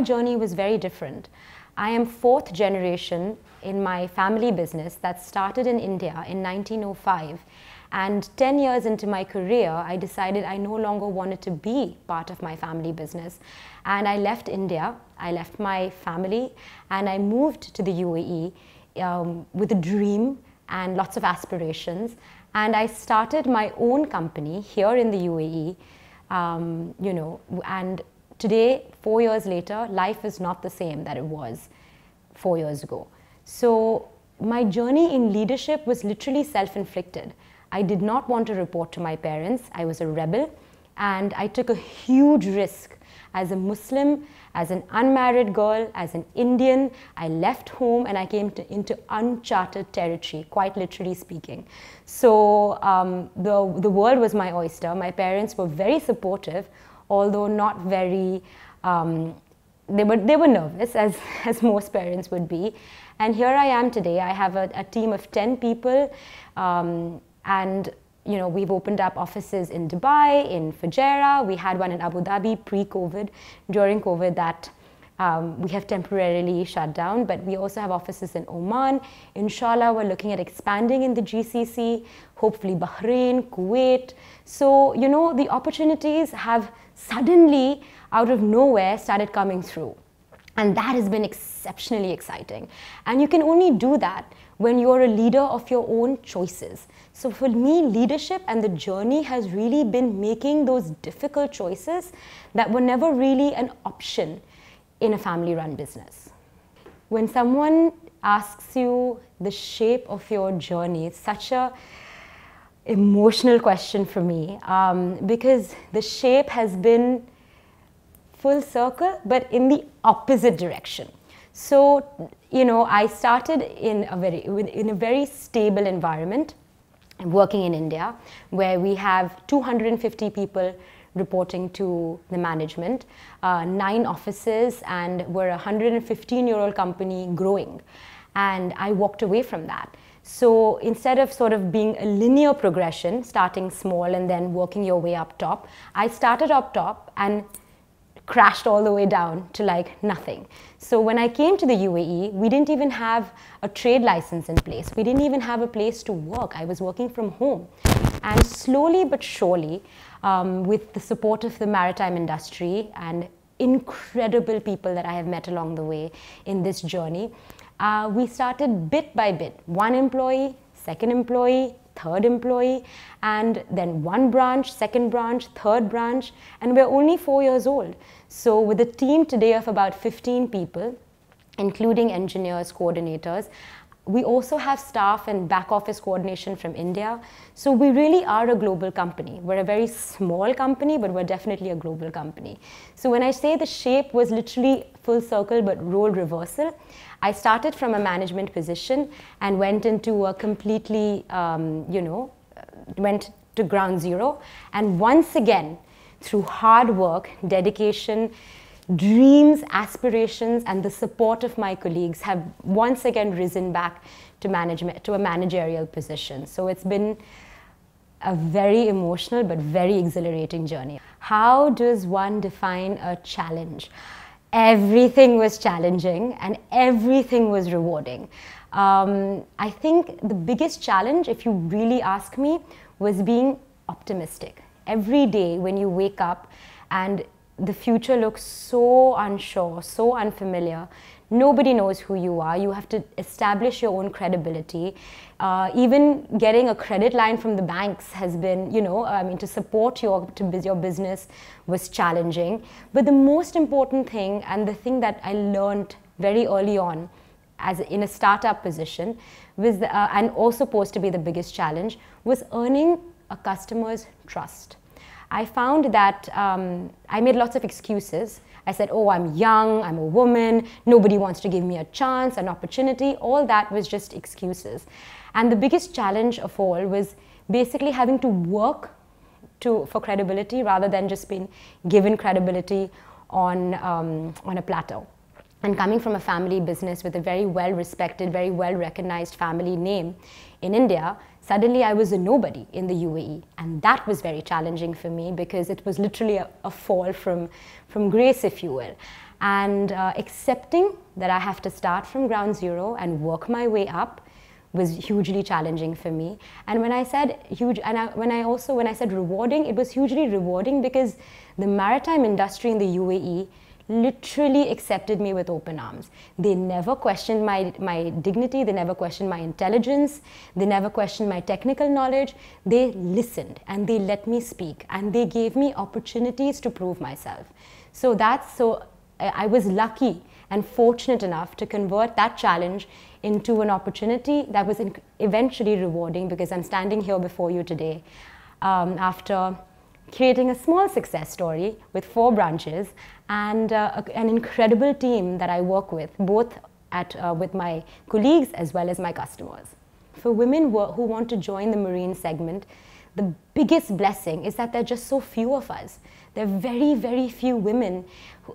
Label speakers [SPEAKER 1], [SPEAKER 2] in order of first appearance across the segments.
[SPEAKER 1] my journey was very different. I am fourth generation in my family business that started in India in 1905. And 10 years into my career, I decided I no longer wanted to be part of my family business. And I left India, I left my family, and I moved to the UAE um, with a dream and lots of aspirations. And I started my own company here in the UAE, um, you know, and today, four years later, life is not the same that it was four years ago. So my journey in leadership was literally self-inflicted. I did not want to report to my parents. I was a rebel and I took a huge risk as a Muslim, as an unmarried girl, as an Indian. I left home and I came to, into uncharted territory, quite literally speaking. So um, the, the world was my oyster. My parents were very supportive, although not very, um, they, were, they were nervous, as, as most parents would be. And here I am today. I have a, a team of 10 people. Um, and you know, we've opened up offices in Dubai, in Fujairah. We had one in Abu Dhabi pre-COVID. During COVID, that um, we have temporarily shut down, but we also have offices in Oman. Inshallah, we're looking at expanding in the GCC, hopefully Bahrain, Kuwait. So, you know, the opportunities have suddenly, out of nowhere, started coming through. And that has been exceptionally exciting. And you can only do that when you're a leader of your own choices. So for me, leadership and the journey has really been making those difficult choices that were never really an option in a family run business. When someone asks you the shape of your journey, it's such a emotional question for me um, because the shape has been full circle but in the opposite direction. So, you know, I started in a very, in a very stable environment, working in India, where we have 250 people reporting to the management, uh, nine offices, and we're a 115 year old company growing. And I walked away from that. So instead of sort of being a linear progression, starting small and then working your way up top, I started up top and crashed all the way down to like nothing. So when I came to the UAE, we didn't even have a trade license in place. We didn't even have a place to work. I was working from home. And slowly but surely, um, with the support of the maritime industry and incredible people that I have met along the way in this journey, uh, we started bit by bit, one employee, second employee, third employee, and then one branch, second branch, third branch, and we're only four years old. So with a team today of about 15 people, including engineers, coordinators, we also have staff and back office coordination from India. So we really are a global company. We're a very small company, but we're definitely a global company. So when I say the shape was literally full circle, but role reversal, I started from a management position and went into a completely, um, you know, went to ground zero. And once again, through hard work, dedication, dreams, aspirations, and the support of my colleagues have once again risen back to management to a managerial position. So it's been a very emotional but very exhilarating journey. How does one define a challenge? Everything was challenging and everything was rewarding. Um, I think the biggest challenge, if you really ask me, was being optimistic. Every day when you wake up and the future looks so unsure, so unfamiliar. Nobody knows who you are. You have to establish your own credibility. Uh, even getting a credit line from the banks has been, you know, I mean, to support your, to your business was challenging. But the most important thing, and the thing that I learned very early on, as in a startup position, was the, uh, and also posed to be the biggest challenge, was earning a customer's trust. I found that um, I made lots of excuses. I said, oh, I'm young, I'm a woman, nobody wants to give me a chance, an opportunity. All that was just excuses. And the biggest challenge of all was basically having to work to, for credibility rather than just being given credibility on, um, on a plateau. And coming from a family business with a very well respected, very well recognized family name in India, suddenly I was a nobody in the UAE. And that was very challenging for me because it was literally a, a fall from, from grace, if you will. And uh, accepting that I have to start from ground zero and work my way up was hugely challenging for me. And when I said huge, and I, when I also, when I said rewarding, it was hugely rewarding because the maritime industry in the UAE literally accepted me with open arms. They never questioned my, my dignity, they never questioned my intelligence, they never questioned my technical knowledge. They listened and they let me speak and they gave me opportunities to prove myself. So that's so, I was lucky and fortunate enough to convert that challenge into an opportunity that was eventually rewarding because I'm standing here before you today um, after creating a small success story with four branches and uh, an incredible team that I work with, both at, uh, with my colleagues as well as my customers. For women who want to join the marine segment, the biggest blessing is that there are just so few of us. There are very, very few women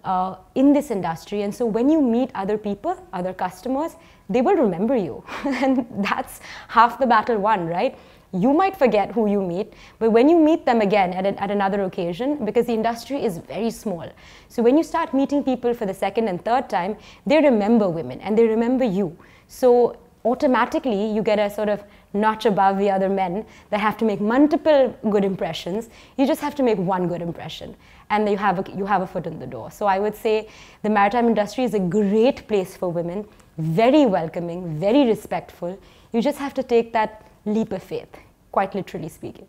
[SPEAKER 1] uh, in this industry. And so when you meet other people, other customers, they will remember you. and that's half the battle won, right? You might forget who you meet, but when you meet them again at, a, at another occasion, because the industry is very small. So when you start meeting people for the second and third time, they remember women and they remember you. So automatically you get a sort of notch above the other men that have to make multiple good impressions. You just have to make one good impression and you have, a, you have a foot in the door. So I would say the maritime industry is a great place for women, very welcoming, very respectful. You just have to take that leap of faith, quite literally speaking.